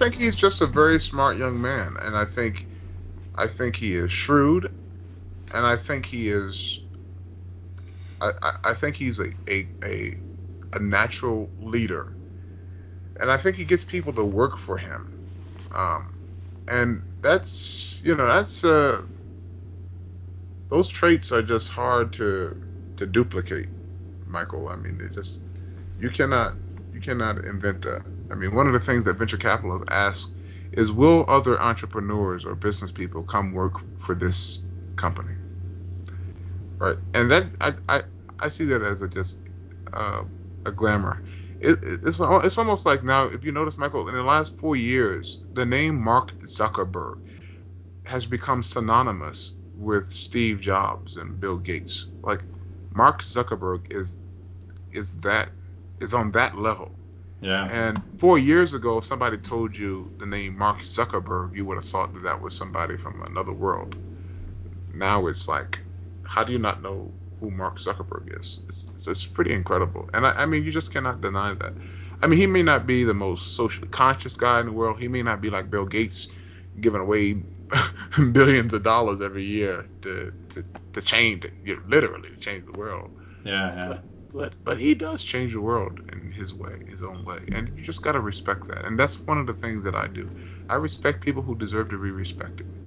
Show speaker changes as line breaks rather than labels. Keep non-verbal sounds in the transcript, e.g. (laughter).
think he's just a very smart young man, and I think, I think he is shrewd, and I think he is. I, I, I think he's a, a a a natural leader, and I think he gets people to work for him, um, and that's you know that's uh, those traits are just hard to to duplicate, Michael. I mean, they just you cannot you cannot invent that. I mean, one of the things that venture capitalists ask is, will other entrepreneurs or business people come work for this company? Right, and that I I, I see that as a just uh, a glamour. It, it's it's almost like now, if you notice, Michael, in the last four years, the name Mark Zuckerberg has become synonymous with Steve Jobs and Bill Gates. Like Mark Zuckerberg is is that is on that level.
Yeah.
And four years ago, if somebody told you the name Mark Zuckerberg, you would have thought that that was somebody from another world. Now it's like, how do you not know who Mark Zuckerberg is? It's, it's, it's pretty incredible. And I, I mean, you just cannot deny that. I mean, he may not be the most socially conscious guy in the world. He may not be like Bill Gates giving away (laughs) billions of dollars every year to to, to change, you know, literally to change the world.
Yeah, yeah.
But, but but he does change the world in his way, his own way, and you just got to respect that. And that's one of the things that I do. I respect people who deserve to be respected.